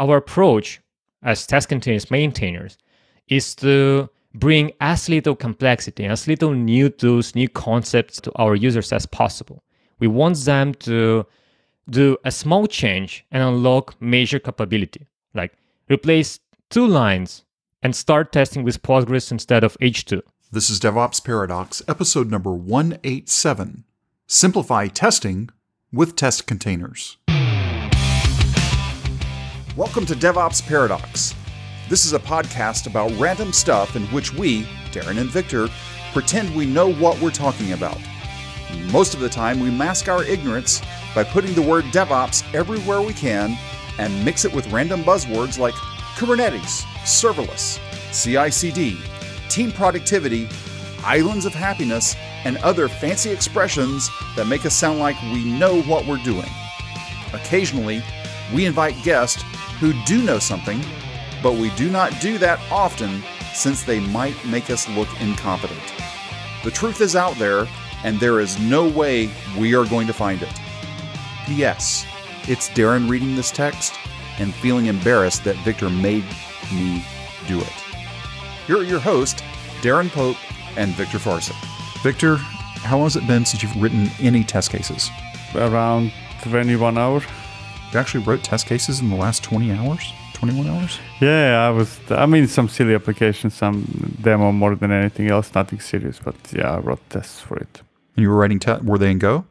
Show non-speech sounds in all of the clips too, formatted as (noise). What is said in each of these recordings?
our approach as Testcontainers maintainers is to bring as little complexity, as little new tools, new concepts to our users as possible. We want them to do a small change and unlock major capability, like replace two lines and start testing with Postgres instead of H2. This is DevOps Paradox, episode number 187 Simplify Testing with Testcontainers. Welcome to DevOps Paradox. This is a podcast about random stuff in which we, Darin and Viktor, pretend we know what we're talking about. Most of the time, we mask our ignorance by putting the word DevOps everywhere we can and mix it with random buzzwords like Kubernetes, serverless, CI CD, team productivity, islands of happiness, and other fancy expressions that make us sound like we know what we're doing. Occasionally, we invite guests who do know something, but we do not do that often since they might make us look incompetent. The truth is out there, and there is no way we are going to find it. P.S. It's Darin reading this text and feeling embarrassed that Viktor made me do it. Here are your hosts, Darin Pope and Viktor Farcic. Viktor, how long has it been since you've written any test cases? Around 21 hours. You actually wrote test cases in the last 20 hours? 21 hours? Yeah, I was. I mean, some silly applications, some demo more than anything else, nothing serious. But yeah, I wrote tests for it. And you were writing, te- were they in Go?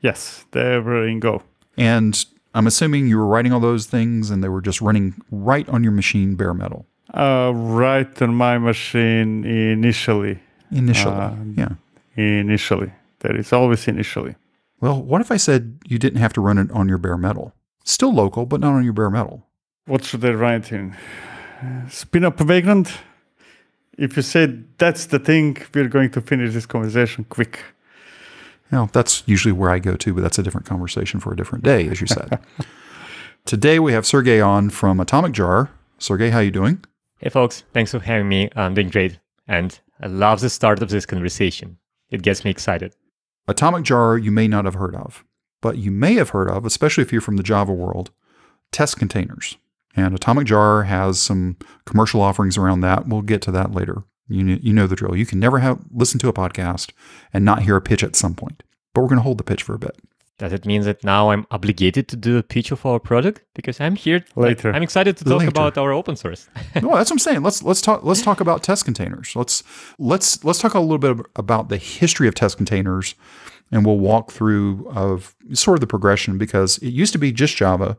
Yes, they were in Go. And I'm assuming you were writing all those things and they were just running right on your machine bare metal. Uh, right on my machine initially. Initially, Uh, yeah. Initially, there is always initially. Well, what if I said you didn't have to run it on your bare metal? Still local, but not on your bare metal. What should I write in? Spin up a vagrant. If you say that's the thing, we're going to finish this conversation quick. Now, that's usually where I go to, but that's a different conversation for a different day, as you said. (laughs) Today we have Sergei on from Atomic Jar. Sergei, how you doing? Hey, folks, thanks for having me. I'm doing great. And I love the start of this conversation. It gets me excited. AtomicJar you may not have heard of, but you may have heard of, especially if you're from the Java world, Testcontainers. And AtomicJar has some commercial offerings around that. We'll get to that later. You know, you know the drill. You can never have listen to a podcast and not hear a pitch at some point. But we're going to hold the pitch for a bit. Does it mean that now I'm obligated to do a pitch of our product? Because I'm here like, Later. I'm excited to talk Later. about our open source. (laughs) no, that's what I'm saying. Let's let's talk let's talk about Testcontainers. Let's let's let's talk a little bit about the history of Testcontainers, and we'll walk through of sort of the progression because it used to be just Java,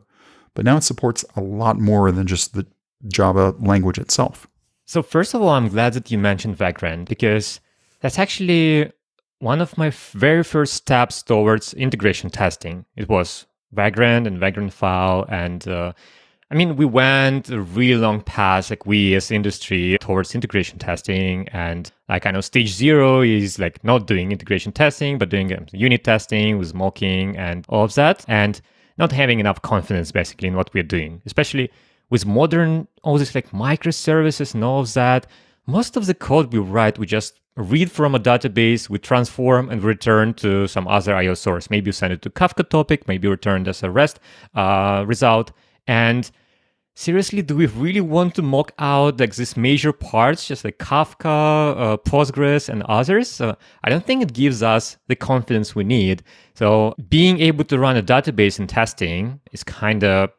but now it supports a lot more than just the Java language itself. So first of all, I'm glad that you mentioned Vagrant because that's actually one of my very first steps towards integration testing. It was Vagrant and Vagrant file, and uh, I mean we went a really long path, like we as industry, towards integration testing. And like I know stage zero is like not doing integration testing, but doing um, unit testing with mocking and all of that, and not having enough confidence basically in what we're doing, especially with modern all this like microservices and all of that most of the code we write we just read from a database we transform and return to some other io source. Maybe you send it to kafka topic maybe returned as a rest uh, result. And seriously do we really want to mock out like these major parts just like kafka uh, postgres and others? So i don't think it gives us the confidence we need. So being able to run a database in testing is kind of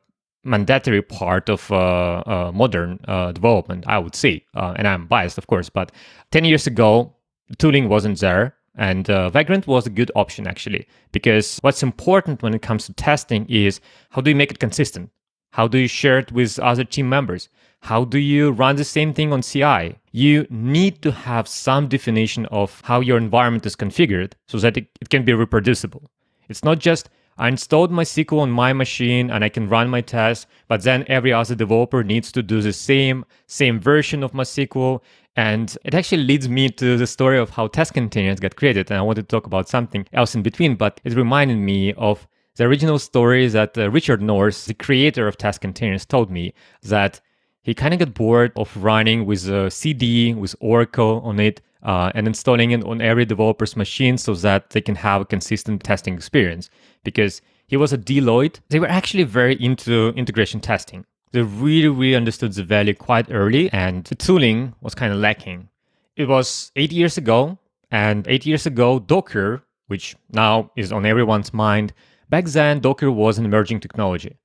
mandatory part of uh, uh, modern uh, development, I would say. And I'm biased, of course, but 10 years ago, tooling wasn't there. And uh, Vagrant was a good option, actually, because what's important when it comes to testing is how do you make it consistent? How do you share it with other team members? How do you run the same thing on CI? You need to have some definition of how your environment is configured so that it, it can be reproducible. It's not just I installed MySQL on my machine and I can run my tests, but then every other developer needs to do the same same version of MySQL. And it actually leads me to the story of how Testcontainers got created. And I want to talk about something else in between, but it reminded me of the original story that uh, Richard North, the creator of Testcontainers, told me that he kind of got bored of running with a CD with Oracle on it uh, and installing it on every developer's machine so that they can have a consistent testing experience. Because he was at Deloitte, they were actually very into integration testing. they really, really understood the value quite early, and the tooling was kind of lacking. It was eight years ago, and eight years ago, Docker, which now is on everyone's mind, back then, Docker was an emerging technology.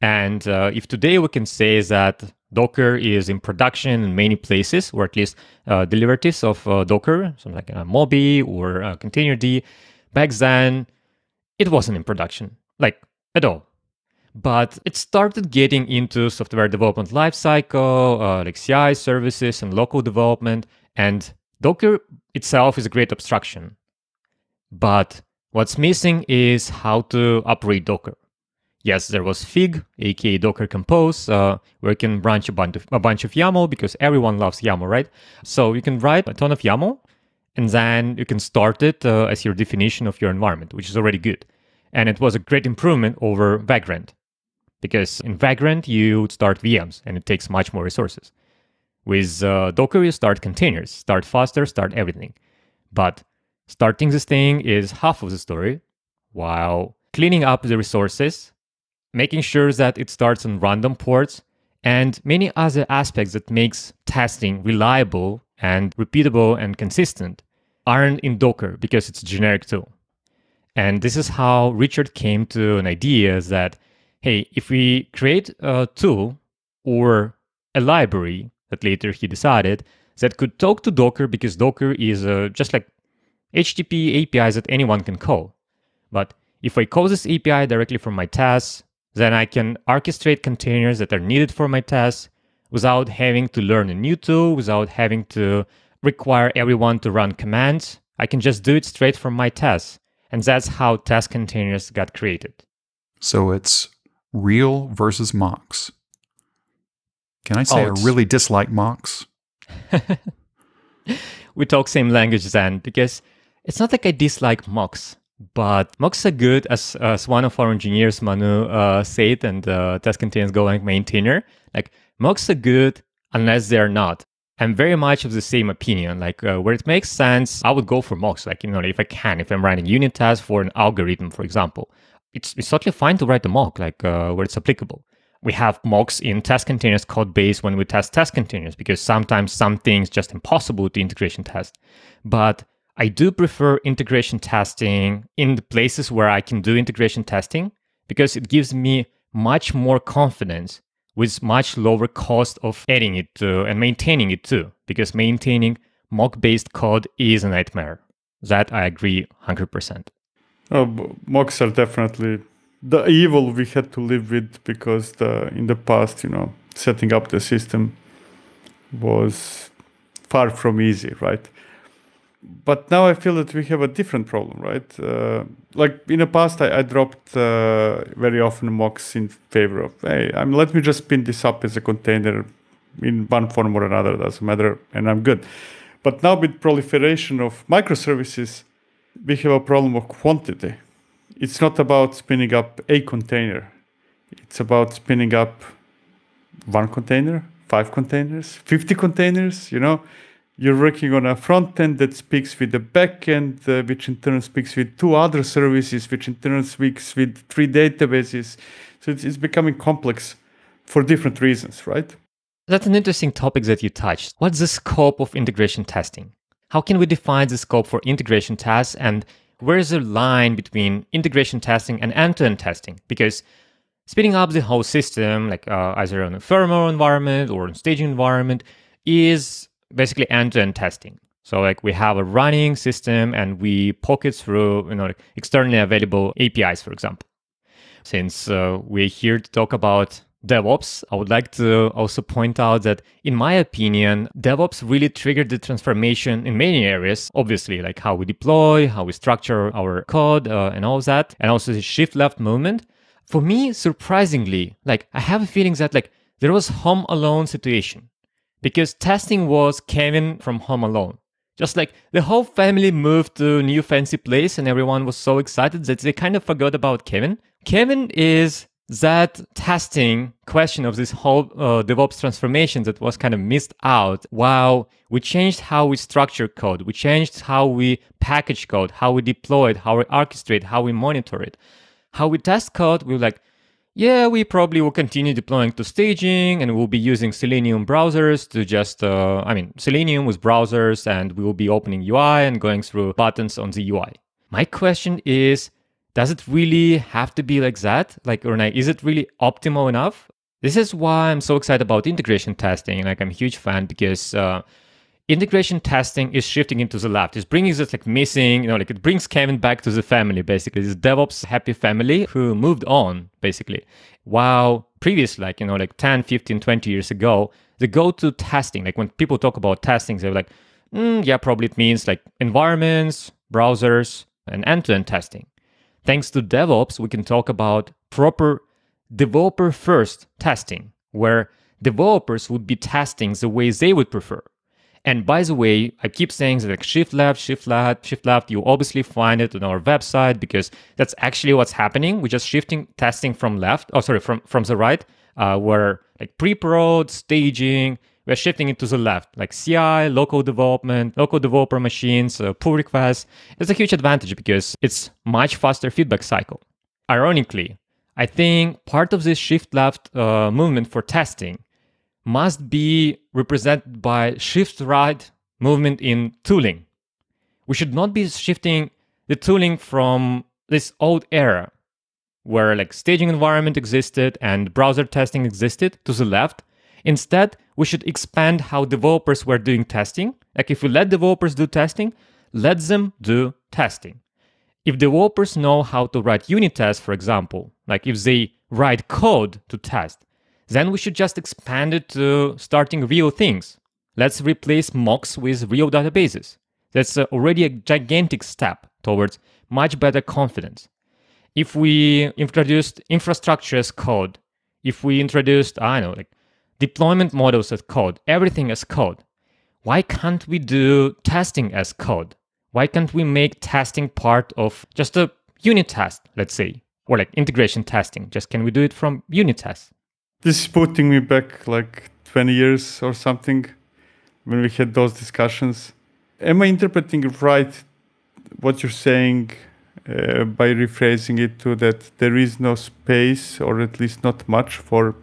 And uh, if today we can say that Docker is in production in many places, or at least uh, derivatives of uh, Docker, something like uh, Moby or uh, Containerd, back then it wasn't in production, like at all. But it started getting into software development lifecycle, uh, like CI services and local development. And Docker itself is a great abstraction. But what's missing is how to operate Docker yes, there was Fig, aka Docker Compose, uh, where you can branch a bunch, of, a bunch of YAML because everyone loves YAML, right? So you can write a ton of YAML, and then you can start it uh, as your definition of your environment, which is already good. And it was a great improvement over Vagrant, because in Vagrant you start VMs, and it takes much more resources. With uh, Docker, you start containers, start faster, start everything. But starting this thing is half of the story, while cleaning up the resources making sure that it starts on random ports, and many other aspects that makes testing reliable and repeatable and consistent aren't in Docker because it's a generic tool. And this is how Richard came to an idea that, hey, if we create a tool or a library that later he decided that could talk to Docker because Docker is uh, just like HTTP APIs that anyone can call. But if I call this API directly from my tasks, then I can orchestrate containers that are needed for my tests without having to learn a new tool, without having to require everyone to run commands. I can just do it straight from my tests. And that's how Testcontainers got created. So it's real versus mocks. Can I say oh, I really dislike mocks? (laughs) we talk same language then because it's not like I dislike mocks. But mocks are good, as, as one of our engineers, Manu, uh, said, and uh, Testcontainers Golang maintainer. Like, mocks are good unless they're not. I'm very much of the same opinion. Like, uh, where it makes sense, I would go for mocks. Like, you know, if I can, if I'm writing unit tests for an algorithm, for example, it's, it's totally fine to write a mock, like, uh, where it's applicable. We have mocks in Testcontainers code base when we test Testcontainers because sometimes some things just impossible to integration test. But I do prefer integration testing in the places where I can do integration testing because it gives me much more confidence with much lower cost of adding it to and maintaining it too because maintaining mock based code is a nightmare. That i agree 100% oh, mocks are definitely the evil we had to live with because the in the past you know setting up the system was far from easy right but now I feel that we have a different problem, right? Uh, like in the past, I, I dropped uh, very often mocks in favor of, hey, I mean, let me just spin this up as a container in one form or another, doesn't matter, and I'm good. But now with proliferation of microservices, we have a problem of quantity. It's not about spinning up a container. It's about spinning up one container, five containers, 50 containers, you know? You're working on a front end that speaks with the back end, uh, which in turn speaks with two other services, which in turn speaks with three databases. So it's, it's becoming complex for different reasons, right? That's an interesting topic that you touched. What's the scope of integration testing? How can we define the scope for integration tests and where is the line between integration testing and end-to-end testing? Because speeding up the whole system, like uh, either on a firmware environment or a staging environment, is basically end-to-end testing. So like we have a running system and we poke it through, you know, externally available APIs, for example. Since uh, we're here to talk about DevOps, I would like to also point out that, in my opinion, DevOps really triggered the transformation in many areas. Obviously, like how we deploy, how we structure our code, uh, and all that, and also the shift left movement. For me, surprisingly, like I have a feeling that like there was home alone situation because testing was Kevin from Home Alone. Just like the whole family moved to new fancy place and everyone was so excited that they kind of forgot about Kevin. Kevin is that testing question of this whole uh, DevOps transformation that was kind of missed out while we changed how we structure code, we changed how we package code, how we deploy it, how we orchestrate, how we monitor it, how we test code. We were like, yeah, we probably will continue deploying to staging and we'll be using Selenium browsers to just, uh, I mean, Selenium with browsers and we will be opening UI and going through buttons on the UI. My question is, does it really have to be like that? Like, or is it really optimal enough? This is why I'm so excited about integration testing. Like, I'm a huge fan because uh, integration testing is shifting into the left. It's bringing this like missing, you know, like it brings Kevin back to the family, basically. This DevOps happy family who moved on, basically. While previous, like, you know, like 10, 15, 20 years ago, the go-to testing, like when people talk about testing, they're like, mm, yeah, probably it means like environments, browsers, and end-to-end testing. Thanks to DevOps, we can talk about proper developer first testing, where developers would be testing the way they would prefer. And by the way, I keep saying that like shift left, shift left, shift left. You obviously find it on our website because that's actually what's happening. We're just shifting testing from left, oh sorry, from from the right, uh, where like pre-prod, staging, we're shifting it to the left, like CI, local development, local developer machines, uh, pull requests. It's a huge advantage because it's much faster feedback cycle. Ironically, I think part of this shift left uh, movement for testing must be represented by shift right movement in tooling. We should not be shifting the tooling from this old era where like staging environment existed and browser testing existed to the left. Instead, we should expand how developers were doing testing. Like if we let developers do testing, let them do testing. If developers know how to write unit tests, for example, like if they write code to test, then we should just expand it to starting real things. Let's replace mocks with real databases. That's already a gigantic step towards much better confidence. If we introduced infrastructure as code, if we introduced, I don't know, like deployment models as code, everything as code, why can't we do testing as code? Why can't we make testing part of just a unit test, let's say, or like integration testing? Just can we do it from unit tests? This is putting me back like 20 years or something when we had those discussions. Am I interpreting right what you're saying uh, by rephrasing it to that there is no space, or at least not much, for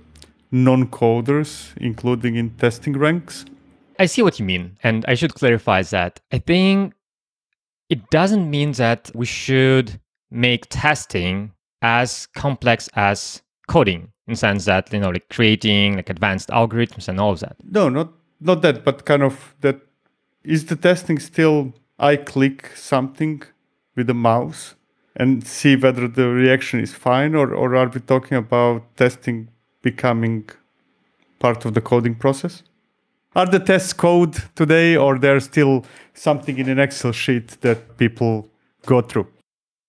non coders, including in testing ranks? I see what you mean. And I should clarify that. I think it doesn't mean that we should make testing as complex as coding in sense that you know like creating like advanced algorithms and all of that. No not not that but kind of that is the testing still i click something with the mouse and see whether the reaction is fine or, or are we talking about testing becoming part of the coding process? Are the tests code today or there's still something in an excel sheet that people go through?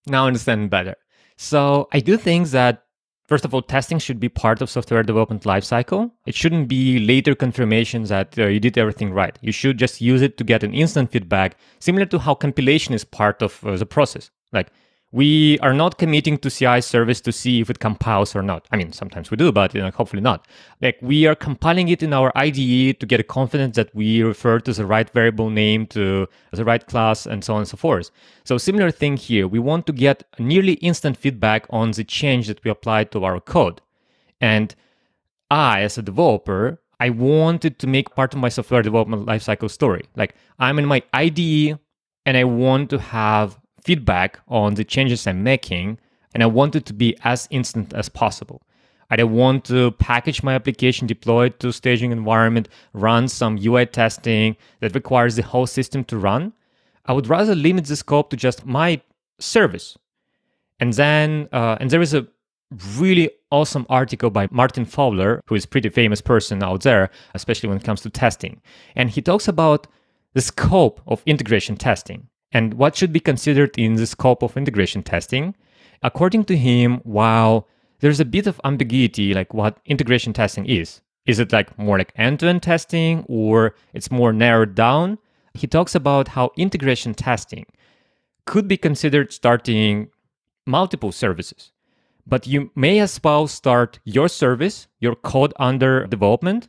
Now I understand better. So i do think that First of all, testing should be part of software development lifecycle. It shouldn't be later confirmations that uh, you did everything right. You should just use it to get an instant feedback, similar to how compilation is part of uh, the process. Like we are not committing to CI service to see if it compiles or not. I mean, sometimes we do, but you know, hopefully not. Like we are compiling it in our IDE to get a confidence that we refer to the right variable name to the right class and so on and so forth. So similar thing here. We want to get nearly instant feedback on the change that we applied to our code. And I, as a developer, I wanted to make part of my software development lifecycle story. Like I'm in my IDE and I want to have feedback on the changes I'm making, and I want it to be as instant as possible. I don't want to package my application, deploy it to staging environment, run some UI testing that requires the whole system to run. I would rather limit the scope to just my service. And then, uh, and there is a really awesome article by Martin Fowler, who is pretty famous person out there, especially when it comes to testing. And he talks about the scope of integration testing and what should be considered in the scope of integration testing. According to him, while there's a bit of ambiguity like what integration testing is. Is it like more like end-to-end testing or it's more narrowed down? He talks about how integration testing could be considered starting multiple services. But you may as well start your service, your code under development,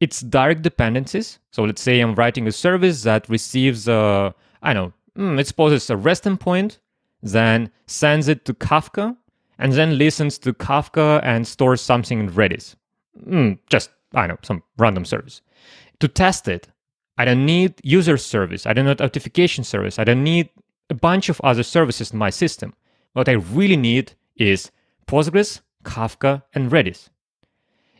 its direct dependencies. So let's say I'm writing a service that receives a I know, mm, it supposes a REST endpoint, then sends it to Kafka, and then listens to Kafka and stores something in Redis. Mm, just, I know, some random service. To test it, I don't need user service. I don't need authentication service. I don't need a bunch of other services in my system. What I really need is Postgres, Kafka, and Redis.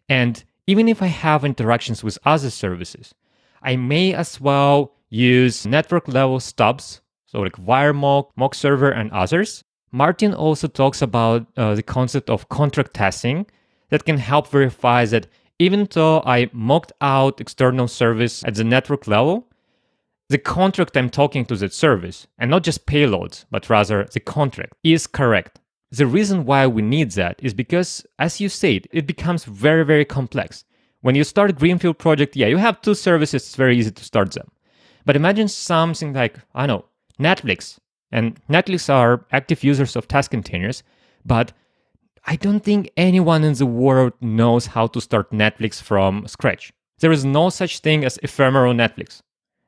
And even if I have interactions with other services, I may as well use network level stubs, so like WireMock, mock server, and others. Martin also talks about uh, the concept of contract testing that can help verify that even though I mocked out external service at the network level, the contract I'm talking to that service, and not just payloads, but rather the contract, is correct. The reason why we need that is because, as you said, it becomes very, very complex. When you start a Greenfield project, yeah, you have two services, it's very easy to start them. But imagine something like, I know, Netflix. And Netflix are active users of Testcontainers, but I don't think anyone in the world knows how to start Netflix from scratch. There is no such thing as ephemeral Netflix.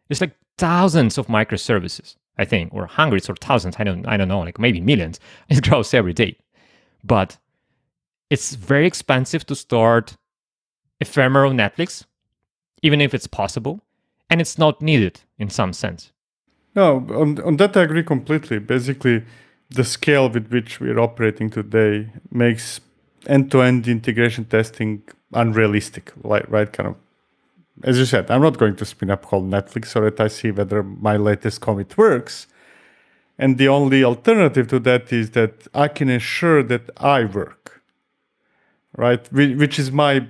It's like thousands of microservices, I think, or hundreds or thousands. I don't, I don't know, like maybe millions. (laughs) It grows every day. But it's very expensive to start ephemeral Netflix, even if it's possible, and it's not needed in some sense. No, on, on that I agree completely. Basically, the scale with which we're operating today makes end-to-end integration testing unrealistic, right? Right, kind of. As you said, I'm not going to spin up whole Netflix so that I see whether my latest commit works. And the only alternative to that is that I can ensure that I work, right? Which is my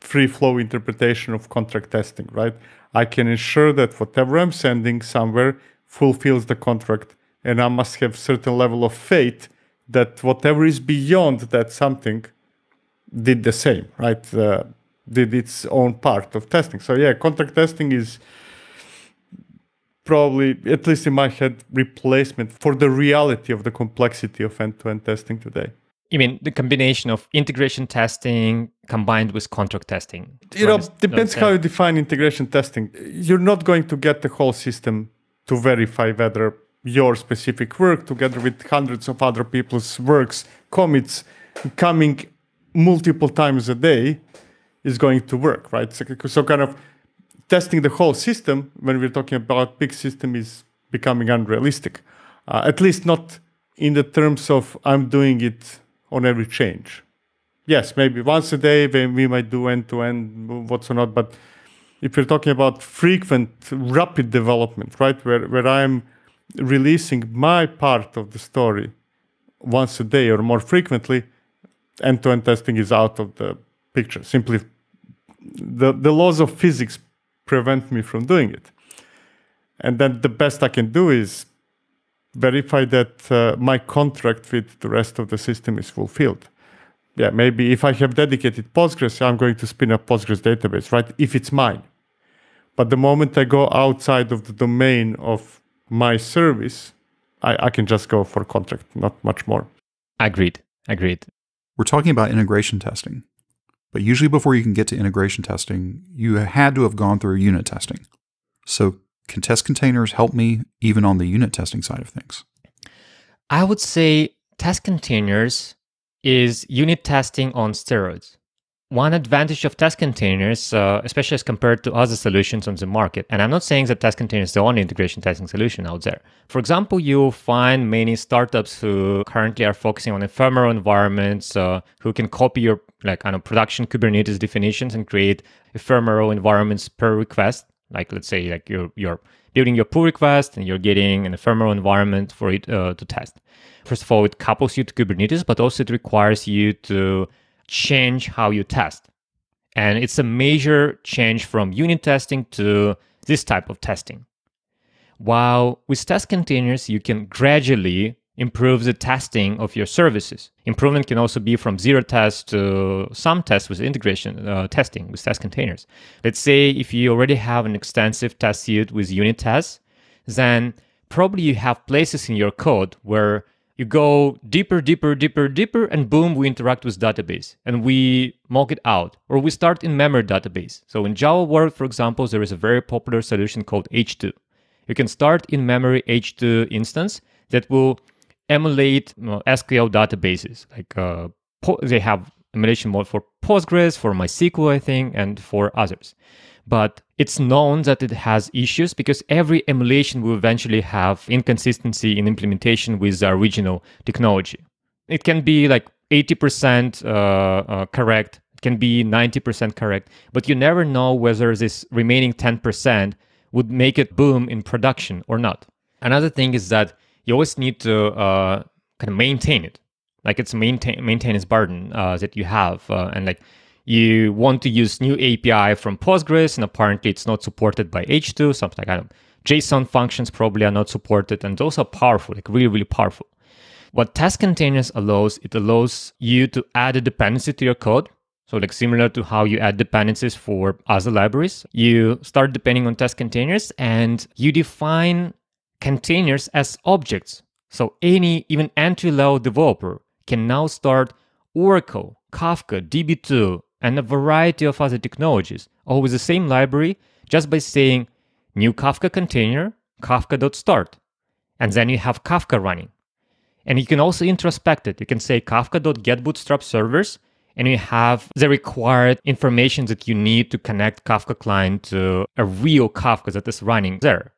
free flow interpretation of contract testing, right? I can ensure that whatever I'm sending somewhere fulfills the contract and I must have certain level of faith that whatever is beyond that something did the same, right? Uh, did its own part of testing. So yeah, contract testing is probably, at least in my head, replacement for the reality of the complexity of end-to-end testing today. You mean the combination of integration testing combined with contract testing? You know, depends how you define integration testing. You're not going to get the whole system to verify whether your specific work together with hundreds of other people's works, commits coming multiple times a day is going to work, right? So, so, kind of testing the whole system when we're talking about big system is becoming unrealistic. Uh, at least not in the terms of I'm doing it on every change. Yes, maybe once a day we might do end to end, what's or not, but if you're talking about frequent, rapid development, right, where, where I'm releasing my part of the story once a day or more frequently, end to end testing is out of the picture. Simply, the, the laws of physics prevent me from doing it. And then the best I can do is verify that uh, my contract with the rest of the system is fulfilled. Yeah, maybe if I have dedicated Postgres, I'm going to spin up Postgres database, right? If it's mine. But the moment I go outside of the domain of my service, I, I can just go for contract, not much more. Agreed. Agreed. We're talking about integration testing. But usually, before you can get to integration testing, you had to have gone through unit testing. So, can Testcontainers help me even on the unit testing side of things? I would say Testcontainers is unit testing on steroids one advantage of Testcontainers, uh, especially as compared to other solutions on the market, and I'm not saying that Testcontainers is the only integration testing solution out there. For example, you'll find many startups who currently are focusing on ephemeral environments, uh, who can copy your like I know production Kubernetes definitions and create ephemeral environments per request. Like let's say like you're you're building your pull request and you're getting an ephemeral environment for it uh, to test. First of all, it couples you to Kubernetes, but also it requires you to change how you test. And it's a major change from unit testing to this type of testing. While with Testcontainers, you can gradually improve the testing of your services. Improvement can also be from zero tests to some tests with integration uh, testing with Testcontainers. Let's say if you already have an extensive test suite with unit tests, then probably you have places in your code where you go deeper, deeper, deeper, deeper, and boom, we interact with database and we mock it out. Or we start in memory database. So in Java world, for example, there is a very popular solution called H2. You can start in memory H2 instance that will emulate SQL databases. Like uh, they have emulation mode for Postgres, for MySQL, I think, and for others. But it's known that it has issues because every emulation will eventually have inconsistency in implementation with the original technology. It can be like 80% uh, uh, correct, it can be 90% correct, but you never know whether this remaining 10% would make it boom in production or not. Another thing is that you always need to uh, kind of maintain it. Like it's maintain maintenance burden uh, that you have uh, and like you want to use new api from postgres and apparently it's not supported by h2 something like json functions probably are not supported and those are powerful like really really powerful. What Testcontainers allows it allows you to add a dependency to your code. So like similar to how you add dependencies for other libraries you start depending on test containers and you define containers as objects so any even entry level developer can now start Oracle, Kafka, DB2, and a variety of other technologies, all with the same library, just by saying new Kafka container, kafka.start. And then you have Kafka running. And you can also introspect it. You can say kafka.getBootstrap servers, and you have the required information that you need to connect Kafka client to a real Kafka that is running there.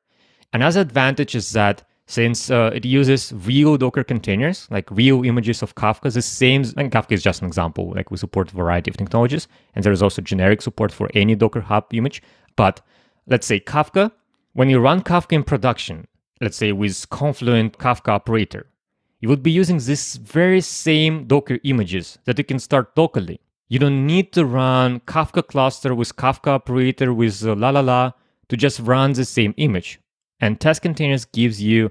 Another advantage is that since uh, it uses real Docker containers, like real images of Kafka, the same, and Kafka is just an example, like we support a variety of technologies, and there is also generic support for any Docker Hub image. But let's say Kafka, when you run Kafka in production, let's say with Confluent Kafka operator, you would be using this very same Docker images that you can start locally. You don't need to run Kafka cluster with Kafka operator with uh, la la la to just run the same image. And Testcontainers gives you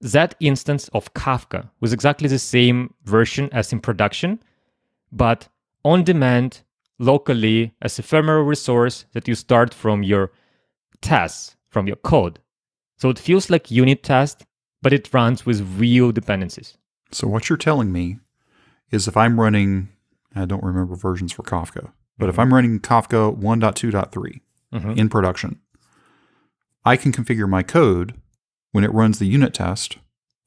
that instance of Kafka with exactly the same version as in production, but on demand, locally, as ephemeral resource that you start from your tests, from your code. So it feels like unit test, but it runs with real dependencies. So what you're telling me is if I'm running, I don't remember versions for Kafka, but mm-hmm. if I'm running Kafka 1.2.3 mm-hmm. in production, I can configure my code when it runs the unit test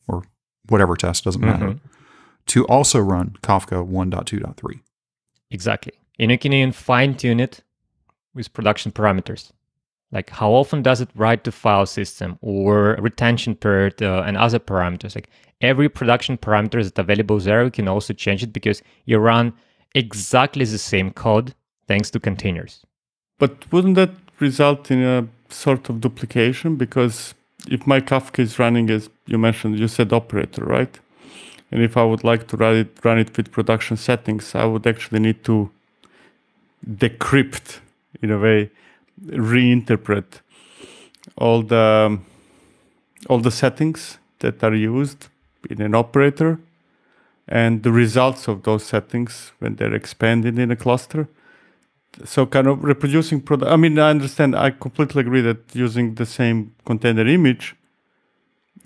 or whatever test doesn't matter mm-hmm. to also run Kafka 1.2.3. Exactly. And you can even fine tune it with production parameters. Like how often does it write to file system or retention period uh, and other parameters. Like every production parameter that's available there, you can also change it because you run exactly the same code thanks to containers. But wouldn't that result in a sort of duplication because if my Kafka is running as you mentioned, you said operator, right? And if I would like to run it, run it with production settings, I would actually need to decrypt, in a way, reinterpret all the all the settings that are used in an operator and the results of those settings when they're expanded in a cluster so kind of reproducing product i mean i understand i completely agree that using the same container image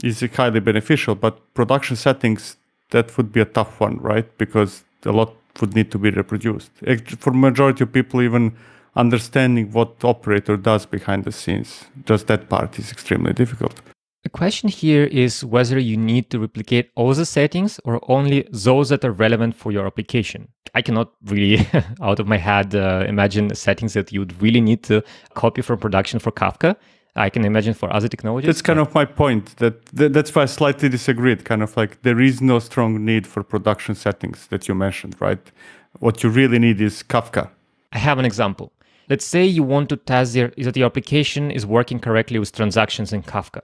is highly beneficial but production settings that would be a tough one right? Because a lot would need to be reproduced. For majority of people even understanding what operator does behind the scenes just that part is extremely difficult the question here is whether you need to replicate all the settings or only those that are relevant for your application. I cannot really, (laughs) out of my head, uh, imagine settings that you would really need to copy from production for Kafka. I can imagine for other technologies. That's kind of my point. That, that that's why I slightly disagreed. Kind of like there is no strong need for production settings that you mentioned, right? What you really need is Kafka. I have an example. Let's say you want to test your, that your application is working correctly with transactions in Kafka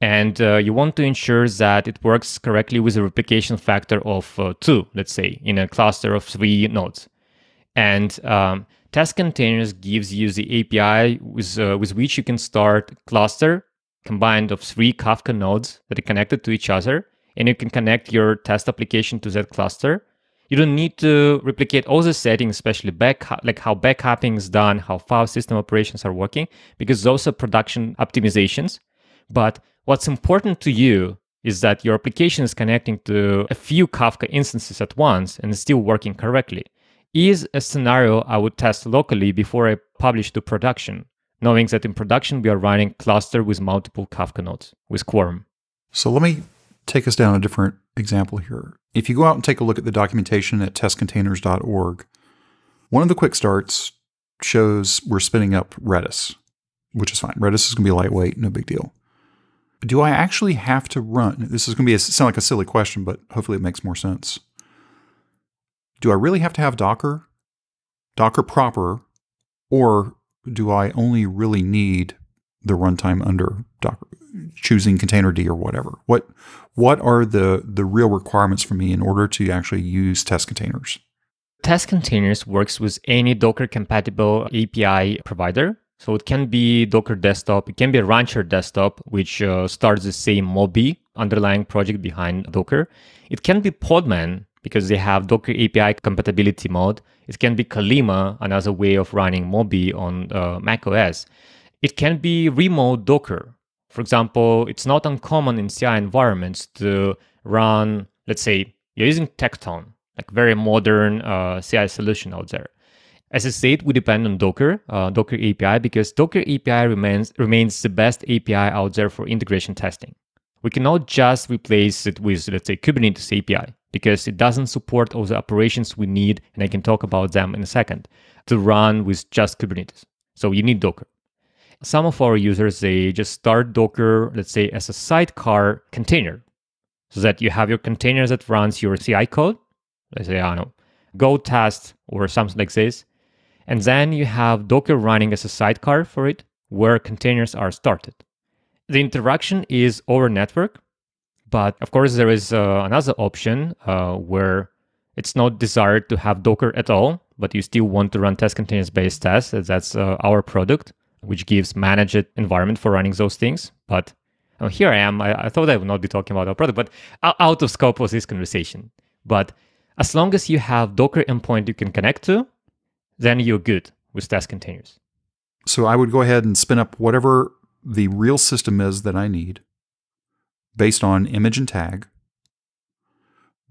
and uh, you want to ensure that it works correctly with a replication factor of uh, two, let's say, in a cluster of three nodes. And um, Testcontainers gives you the API with, uh, with which you can start cluster combined of three Kafka nodes that are connected to each other, and you can connect your test application to that cluster. You don't need to replicate all the settings, especially back like how backupping is done, how file system operations are working, because those are production optimizations. But What's important to you is that your application is connecting to a few Kafka instances at once and is still working correctly. Is a scenario I would test locally before I publish to production, knowing that in production we are running cluster with multiple Kafka nodes with Quorum. So let me take us down a different example here. If you go out and take a look at the documentation at testcontainers.org, one of the quick starts shows we're spinning up Redis, which is fine. Redis is going to be lightweight, no big deal. Do I actually have to run? This is going to be a, sound like a silly question, but hopefully it makes more sense. Do I really have to have Docker, Docker proper, or do I only really need the runtime under Docker, choosing containerd or whatever? What what are the the real requirements for me in order to actually use Testcontainers? Test containers works with any Docker compatible API provider. So it can be Docker desktop, it can be a Rancher desktop, which uh, starts the same Moby underlying project behind Docker. It can be Podman because they have Docker API compatibility mode. It can be Colima, another way of running Moby on uh, Mac OS. It can be remote Docker. For example, it's not uncommon in CI environments to run, let's say, you're using Tekton, like very modern uh, CI solution out there. As I said, we depend on Docker, uh, Docker API, because Docker API remains remains the best API out there for integration testing. We cannot just replace it with, let's say, Kubernetes API because it doesn't support all the operations we need, and I can talk about them in a second, to run with just Kubernetes. So you need Docker. Some of our users, they just start Docker, let's say, as a sidecar container, so that you have your container that runs your CI code. Let's say, I don't know, Go test or something like this. And then you have Docker running as a sidecar for it, where containers are started. The interaction is over network, but of course, there is uh, another option uh, where it's not desired to have Docker at all, but you still want to run Testcontainers based tests. That's uh, our product which gives managed environment for running those things. But oh, here I am. I, I, thought I would not be talking about our product, but out of scope was this conversation. But as long as you have Docker endpoint you can connect to, then you're good with Testcontainers. So I would go ahead and spin up whatever the real system is that I need based on image and tag,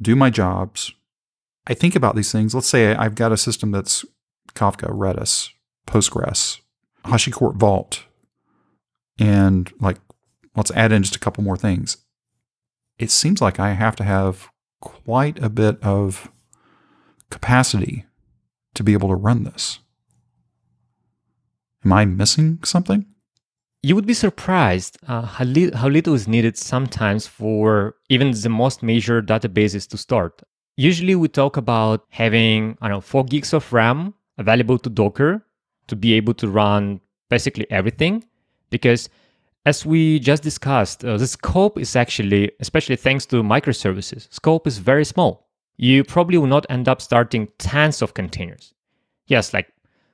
do my jobs. I think about these things. Let's say I've got a system that's Kafka, Redis, Postgres, HashiCorp Vault and like let's add in just a couple more things. It seems like I have to have quite a bit of capacity to be able to run this. Am I missing something? You would be surprised uh, how, li- how little is needed sometimes for even the most major databases to start. Usually, we talk about having, I don't know, four gigs of RAM available to Docker to be able to run basically everything because as we just discussed, uh, the scope is actually, especially thanks to microservices, scope is very small. You probably will not end up starting tens of containers. Yes, like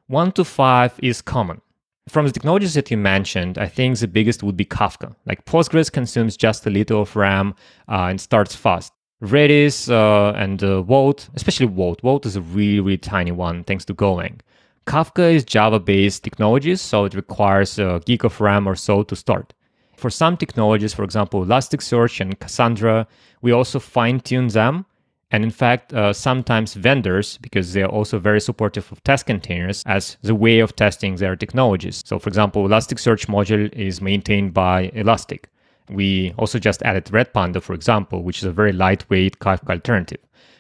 one to five is common. From the technologies that you mentioned, I think the biggest would be Kafka. Like Postgres consumes just a little of RAM uh, and starts fast. Redis uh, and uh, Vault, especially Vault. Vault is a really, really tiny one thanks to Golang. Kafka is Java based technologies, so it requires a gig of RAM or so to start. For some technologies, for example, Elasticsearch and Cassandra, we also fine tune them. And in fact, uh, sometimes vendors, because they are also very supportive of Testcontainers as the way of testing their technologies. So, for example, Elasticsearch module is maintained by Elastic. We also just added Redpanda, for example, which is a very lightweight Kafka alternative.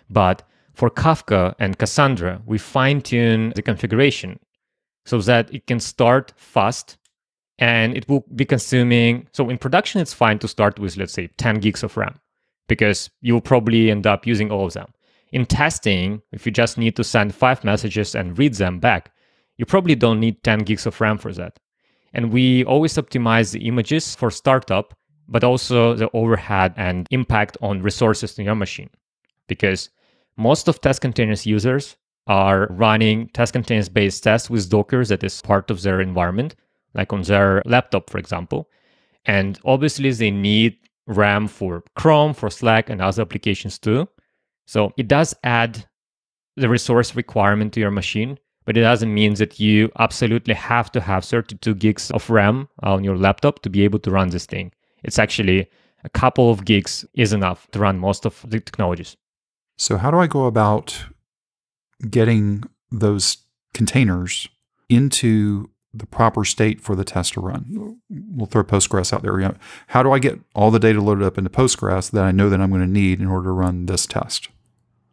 But for Kafka and Cassandra, we fine tune the configuration so that it can start fast and it will be consuming. So in production, it's fine to start with, let's say, 10 gigs of RAM because you'll probably end up using all of them. In testing, if you just need to send five messages and read them back, you probably don't need 10 gigs of RAM for that. And we always optimize the images for startup, but also the overhead and impact on resources in your machine. Because most of Testcontainers users are running Testcontainers based tests with Docker that is part of their environment, like on their laptop, for example. And obviously, they need RAM for Chrome, for Slack, and other applications too. So it does add the resource requirement to your machine, but it doesn't mean that you absolutely have to have 32 gigs of RAM on your laptop to be able to run this thing. It's actually a couple of gigs is enough to run most of the technologies. So, how do I go about getting those containers into the proper state for the test to run? We'll throw Postgres out there. How do I get all the data loaded up into Postgres that I know that I'm going to need in order to run this test?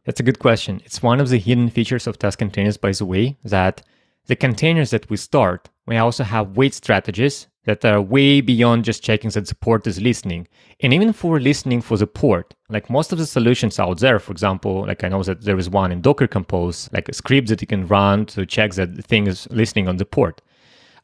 That's a good question. It's one of the hidden features of Testcontainers, by the way, that the containers that we start, we also have wait strategies that are way beyond just checking that the port is listening. And even for listening for the port, like most of the solutions out there, for example, like I know that there is one in Docker Compose, like a script that you can run to check that the thing is listening on the port.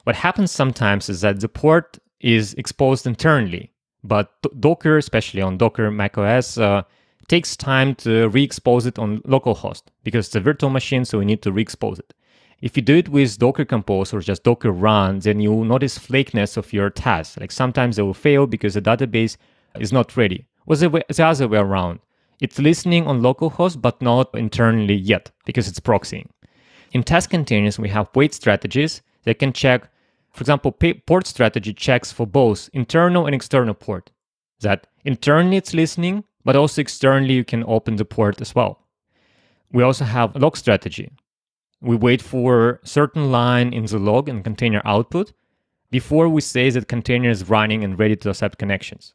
What happens sometimes is that the port is exposed internally, but Docker, especially on Docker macOS, uh, takes time to re-expose it on localhost because it's a virtual machine, so we need to re-expose it. If you do it with Docker Compose or just Docker run, then you'll notice flakiness of your tasks. Like sometimes they will fail because the database is not ready. Or the, the other way around. It's listening on localhost, but not internally yet because it's proxying. In Testcontainers, we have wait strategies that can check, for example, port strategy checks for both internal and external port. That internally it's listening, but also externally you can open the port as well. We also have log strategy, we wait for certain line in the log and container output before we say that container is running and ready to accept connections.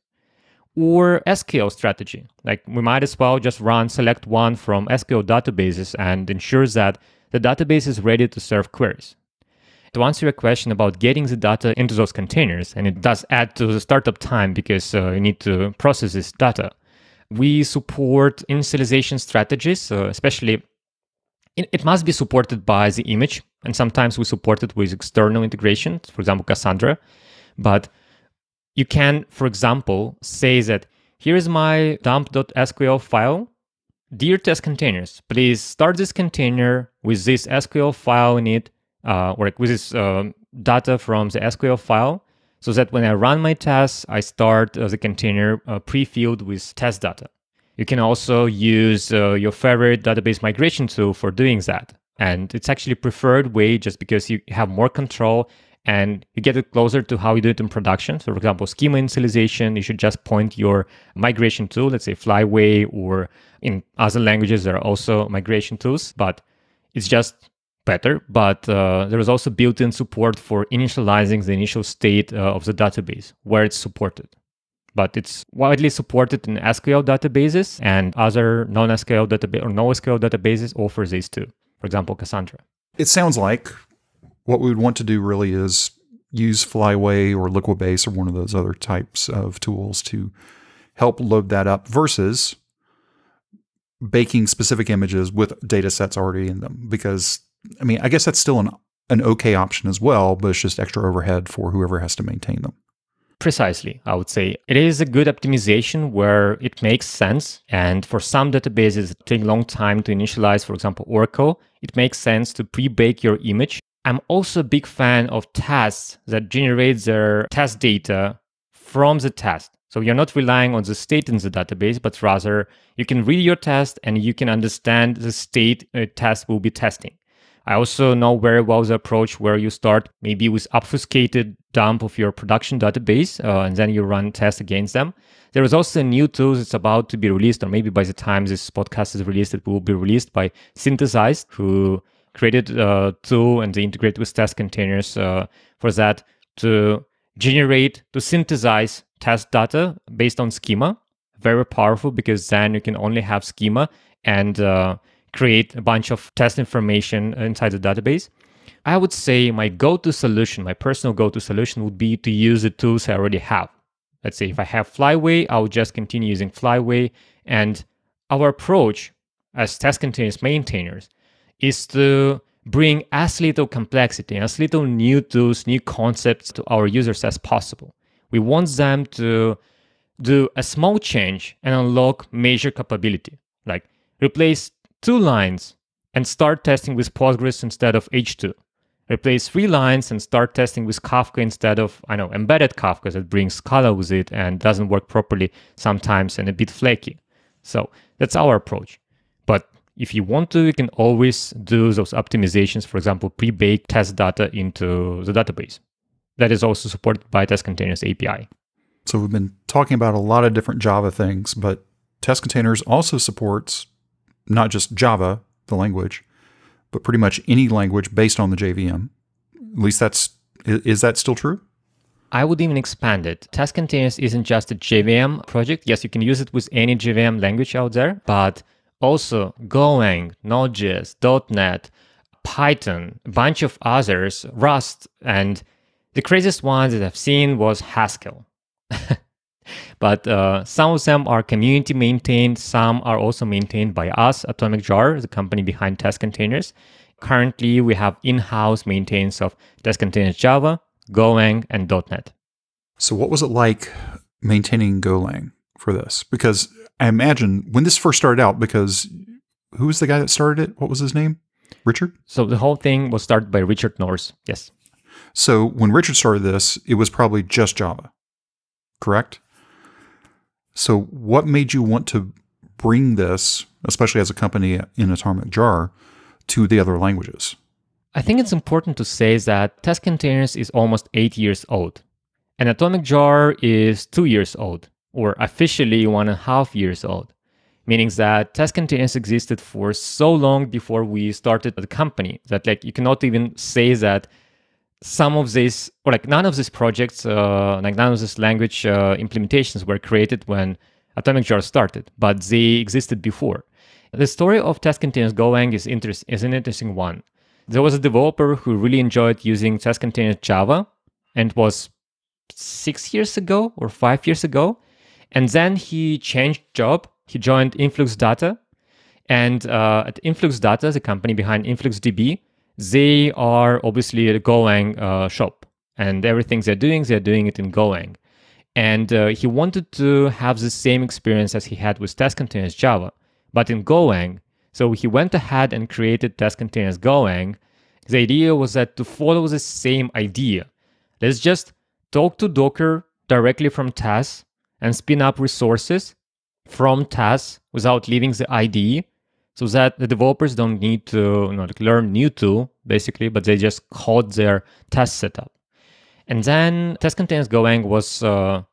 Or SQL strategy, like we might as well just run select one from SQL databases and ensures that the database is ready to serve queries. To answer your question about getting the data into those containers, and it does add to the startup time because uh, you need to process this data, we support initialization strategies, uh, especially it must be supported by the image, and sometimes we support it with external integrations, for example, Cassandra. But you can, for example, say that here is my dump.sql file. Dear Testcontainers, please start this container with this SQL file in it, uh, or with this uh, data from the SQL file, so that when I run my tests, I start uh, the container uh, pre-filled with test data. You can also use uh, your favorite database migration tool for doing that. And it's actually preferred way just because you have more control and you get it closer to how you do it in production. So, for example, schema initialization, you should just point your migration tool, let's say Flyway, or in other languages, there are also migration tools, but it's just better. But uh, there is also built in support for initializing the initial state uh, of the database where it's supported but it's widely supported in SQL databases and other non-SQL database or NoSQL databases offer these too. For example, Cassandra. It sounds like what we would want to do really is use Flyway or Liquibase or one of those other types of tools to help load that up versus baking specific images with data sets already in them. Because, I mean, I guess that's still an, an okay option as well, but it's just extra overhead for whoever has to maintain them. Precisely, I would say. It is a good optimization where it makes sense. And for some databases, it takes a long time to initialize, for example, Oracle. It makes sense to pre-bake your image. I'm also a big fan of tests that generate their test data from the test. So you're not relying on the state in the database, but rather you can read your test and you can understand the state a test will be testing. I also know very well the approach where you start maybe with obfuscated dump of your production database uh, and then you run tests against them. There is also a new tool that's about to be released, or maybe by the time this podcast is released, it will be released by Synthesized, who created a tool and they integrate with Testcontainers uh, for that to generate, to synthesize test data based on schema. Very powerful because then you can only have schema and uh, create a bunch of test information inside the database. I would say my go to solution, my personal go to solution would be to use the tools I already have. Let's say if I have Flyway, I'll just continue using Flyway. And our approach as Testcontainers maintainers is to bring as little complexity, as little new tools, new concepts to our users as possible. We want them to do a small change and unlock major capability, like replace two lines and start testing with Postgres instead of H2. Replace three lines and start testing with Kafka instead of, I know, embedded Kafka that brings Scala with it and doesn't work properly sometimes and a bit flaky. So that's our approach. But if you want to, you can always do those optimizations, for example, pre-bake test data into the database. That is also supported by Testcontainers API. So we've been talking about a lot of different Java things, but Testcontainers also supports not just Java, the language, but pretty much any language based on the JVM. At least that's Is that still true? I would even expand it. Testcontainers isn't just a JVM project. Yes, you can use it with any JVM language out there, but also Golang, Node.js, .NET, Python, a bunch of others, Rust, and the craziest ones that I've seen was Haskell. (laughs) but uh, some of them are community maintained. Some are also maintained by us, AtomicJar, the company behind Testcontainers. Currently, we have in-house maintenance of Testcontainers Java, Golang, and .NET. So, what was it like maintaining Golang for this? Because I imagine when this first started out, because who was the guy that started it? What was his name? Richard? So the whole thing was started by Richard North. Yes. So, when Richard started this, it was probably just Java, correct? So, what made you want to bring this, especially as a company in AtomicJar, to the other languages? I think it's important to say that Testcontainers is almost eight years old, and AtomicJar is two years old, or officially one and a half years old, meaning that Testcontainers existed for so long before we started the company that like you cannot even say that some of these or like none of these projects, uh, like none of these language uh, implementations were created when AtomicJar started, but they existed before. The story of Testcontainers Golang is, interest, is an interesting one. There was a developer who really enjoyed using Testcontainers Java, and was six years ago or five years ago. And then he changed job. He joined InfluxData, and uh, at InfluxData, the company behind InfluxDB, they are obviously a Golang uh, shop, and everything they're doing, they're doing it in Golang. And uh, he wanted to have the same experience as he had with Testcontainers Java, but in Golang. So he went ahead and created Testcontainers Golang. The idea was that to follow the same idea, let's just talk to Docker directly from TAS and spin up resources from TAS without leaving the IDE so that the developers don't need to you know, like learn new tool basically, but they just code their test setup. And then Testcontainers Golang was uh,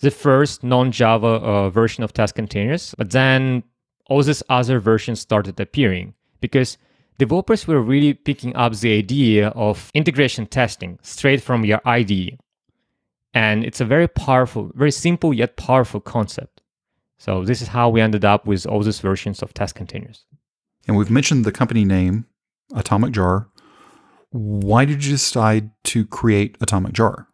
the first non-Java uh, version of Testcontainers, but then all these other versions started appearing because developers were really picking up the idea of integration testing straight from your IDE. And it's a very powerful, very simple yet powerful concept. So this is how we ended up with all these versions of Testcontainers. And we've mentioned the company name, AtomicJar. Why did you decide to create AtomicJar?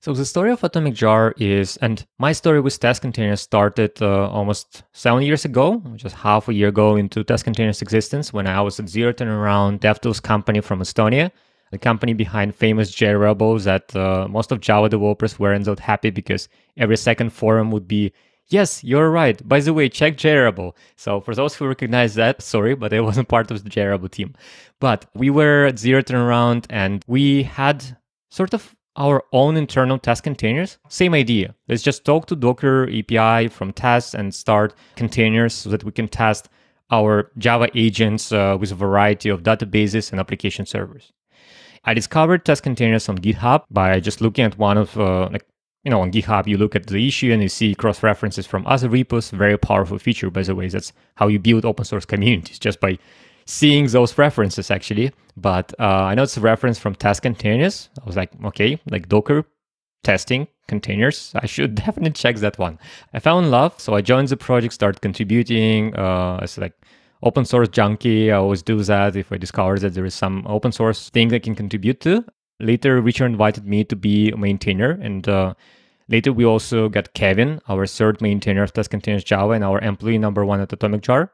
So the story of AtomicJar is, and my story with Testcontainers started uh, almost seven years ago, just half a year ago into Testcontainers existence when I was at ZeroTurnaround DevTools company from Estonia, the company behind famous JRebel that uh, most of Java developers weren't that happy because every second forum would be, yes, you're right. By the way, check JRebel. So for those who recognize that, sorry, but I (laughs) wasn't part of the JRebel team. But we were at ZeroTurnaround and we had sort of our own internal test containers. Same idea. Let's just talk to Docker API from tests and start containers so that we can test our Java agents uh, with a variety of databases and application servers. I discovered Testcontainers on GitHub by just looking at one of uh, like you know on GitHub you look at the issue and you see cross references from other repos. Very powerful feature, by the way. That's how you build open source communities just by seeing those references actually. But uh, I know it's a reference from Testcontainers. I was like, okay, like Docker testing containers. I should (laughs) definitely check that one. I fell in love, so I joined the project, started contributing uh, like open source junkie. I always do that if I discover that there is some open source thing I can contribute to. Later, Richard invited me to be a maintainer, and uh, later we also got Kevin, our third maintainer of Testcontainers Java, and our employee number one at AtomicJar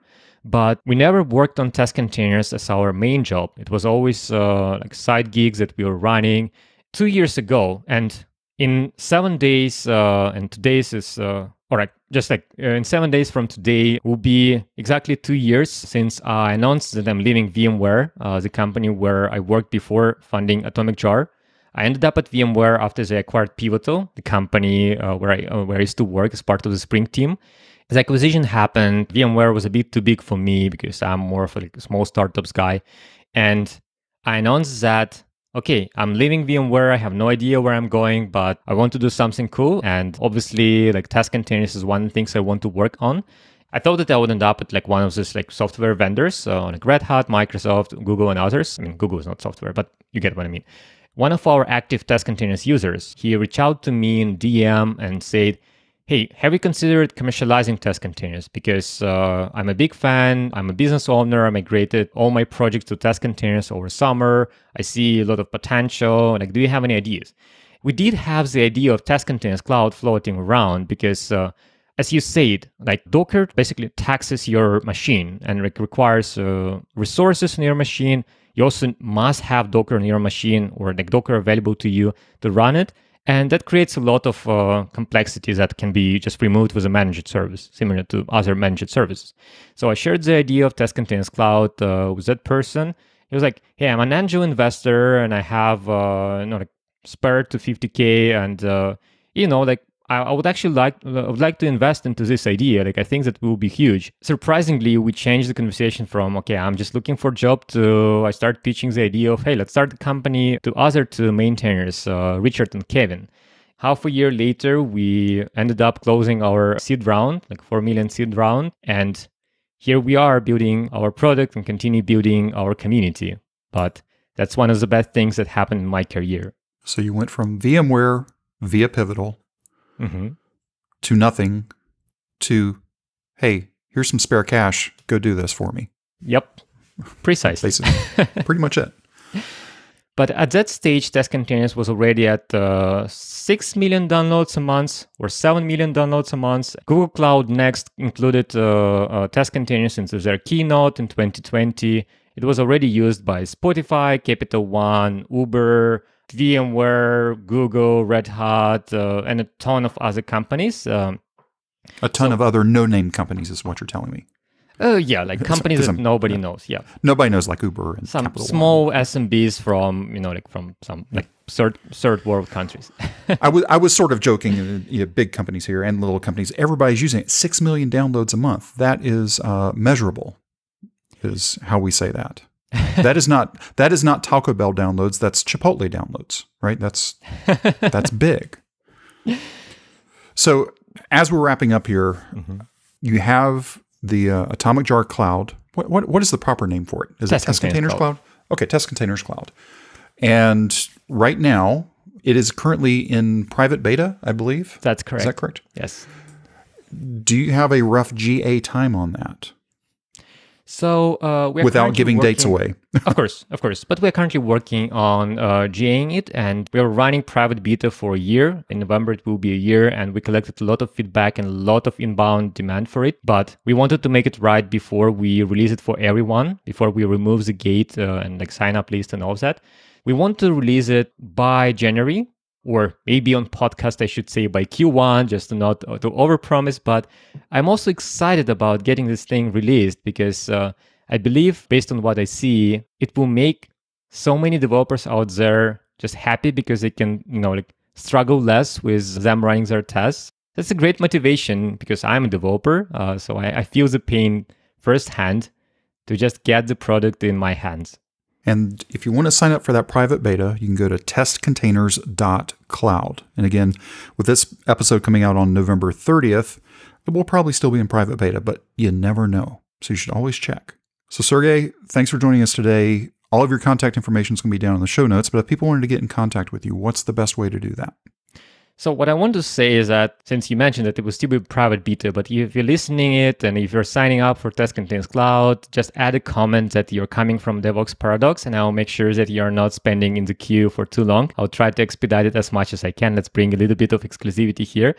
but we never worked on Testcontainers as our main job. It was always uh, like side gigs that we were running two years ago. And in seven days, uh, and today's is, uh, all right, just like uh, in seven days from today will be exactly two years since I announced that I'm leaving VMware, uh, the company where I worked before funding AtomicJar. I ended up at VMware after they acquired Pivotal, the company uh, where I where I used to work as part of the Spring team. As acquisition happened, VMware was a bit too big for me because I'm more of a like, small startups guy. And I announced that, okay, I'm leaving VMware. I have no idea where I'm going, but I want to do something cool. And obviously, like Testcontainers is one of the things I want to work on. I thought that I would end up at like one of these like software vendors, so like Red Hat, Microsoft, Google, and others. I mean, Google is not software, but you get what I mean. one of our active Testcontainers users, he reached out to me in DM and said, Hey, have you considered commercializing Testcontainers? Because uh, I'm a big fan. I'm a business owner. I migrated all my projects to Testcontainers over summer. I see a lot of potential. Like, do you have any ideas? We did have the idea of Testcontainers cloud floating around because uh, as you said, like Docker basically taxes your machine and like requires uh, resources in your machine. You also must have Docker in your machine or like Docker available to you to run it. And that creates a lot of uh, complexities that can be just removed with a managed service, similar to other managed services. So I shared the idea of Testcontainers Cloud uh, with that person. He was like, "Hey, I'm an angel investor, and I have uh, you know like spare to 50k, and uh, you know like I, I would actually like I would like to invest into this idea. Like I think that will be huge. Surprisingly, we changed the conversation from okay, I'm just looking for a job to I start pitching the idea of hey, let's start a company to other two maintainers, uh, Richard and Kevin. Half a year later, we ended up closing our seed round, like four million seed round, and here we are building our product and continue building our community. But that's one of the best things that happened in my career. So you went from VMware via Pivotal Mm-hmm. to nothing to, hey, here's some spare cash. Go do this for me. Yep, precisely. (laughs) Pretty much it. But at that stage, Testcontainers was already at uh, 6 million downloads a month or 7 million downloads a month. Google Cloud Next included uh, uh, Testcontainers into their keynote in 2020. It was already used by Spotify, Capital One, Uber, VMware, Google, Red Hat, uh, and a ton of other companies. Um, A ton of other no-name companies is what you're telling me. uh, yeah, like (laughs) companies that nobody yeah. knows. Yeah. Nobody knows like Uber and some Capital One. small SMBs from you know like from some like third third world countries. (laughs) I was I was sort of joking. uh, You know, big companies here and little companies. Everybody's using it. Six million downloads a month. That is uh, measurable. Is how we say that. (laughs) that is not that is not Taco Bell downloads. That's Chipotle downloads. Right. That's that's (laughs) big. So as we're wrapping up here, Mm-hmm. you have the uh, AtomicJar Cloud. What, what what is the proper name for it? Is Test it Test Containers Containers Cloud? Okay, Testcontainers Cloud. And right now, it is currently in private beta, I believe. That's correct. Is that correct? Yes. Do you have a rough GA time on that So uh, without giving dates away? (laughs) of course, of course. But we're currently working on uh, GAing it, and we're running private beta for a year. In November, it will be a year, and we collected a lot of feedback and a lot of inbound demand for it. But we wanted to make it right before we release it for everyone, before we remove the gate uh, and like sign up list and all of that. We want to release it by January, or maybe on podcast, I should say by Q1, just to not uh, to overpromise. But I'm also excited about getting this thing released because uh, I believe, based on what I see, it will make so many developers out there just happy because they can, you know, like struggle less with them running their tests. That's a great motivation because I'm a developer, uh, so I, I feel the pain firsthand to just get the product in my hands. And if you want to sign up for that private beta, you can go to testcontainers.cloud. And again, with this episode coming out on November 30th, it will probably still be in private beta, but you never know. So you should always check. So, Sergei, thanks for joining us today. All of your contact information is going to be down in the show notes, but if people wanted to get in contact with you, what's the best way to do that? So what I want to say is that since you mentioned that it will still be private beta, but if you're listening it and if you're signing up for Testcontainers Cloud, just add a comment that you're coming from DevOps Paradox, and I'll make sure that you're not spending in the queue for too long. I'll try to expedite it as much as I can. Let's bring a little bit of exclusivity here.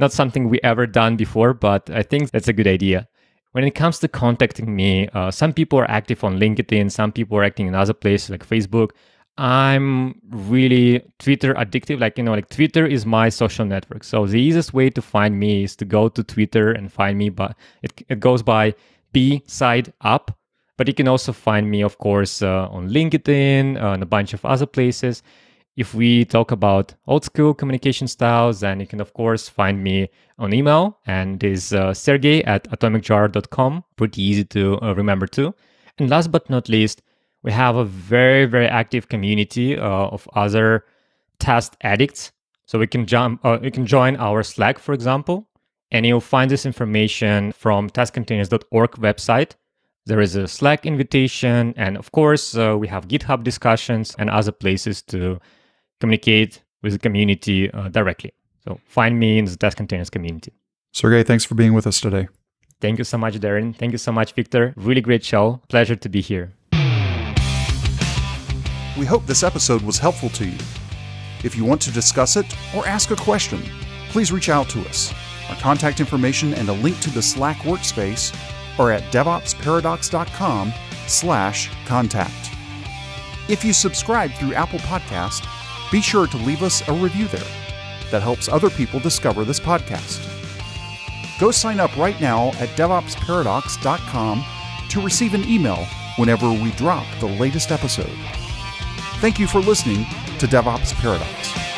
Not something we ever done before, but I think that's a good idea. When it comes to contacting me, uh, some people are active on LinkedIn, some people are acting in other places like Facebook. I'm really Twitter addictive. Like, you know, like Twitter is my social network. So the easiest way to find me is to go to Twitter and find me, but it, it goes by bsideup. But you can also find me, of course, uh, on LinkedIn uh, and a bunch of other places. If we talk about old school communication styles, then you can, of course, find me on email and is uh, sergey at atomicjar.com. Pretty easy to uh, remember too. And last but not least, we have a very very active community uh, of other test addicts so we can jump uh, you can join our slack for example and you'll find this information from testcontainers.org website there is a slack invitation and of course uh, we have github discussions and other places to communicate with the community uh, directly. So find me in the Testcontainers community. Sergei, thanks for being with us today. Thank you so much, Darin. Thank you so much, Viktor. Really great show. Pleasure to be here. We hope this episode was helpful to you. If you want to discuss it or ask a question, please reach out to us. Our contact information and a link to the Slack workspace are at devopsparadox.com slash contact. If you subscribe through Apple Podcast, be sure to leave us a review there. That helps other people discover this podcast. Go sign up right now at devopsparadox.com to receive an email whenever we drop the latest episode. Thank you for listening to DevOps Paradox.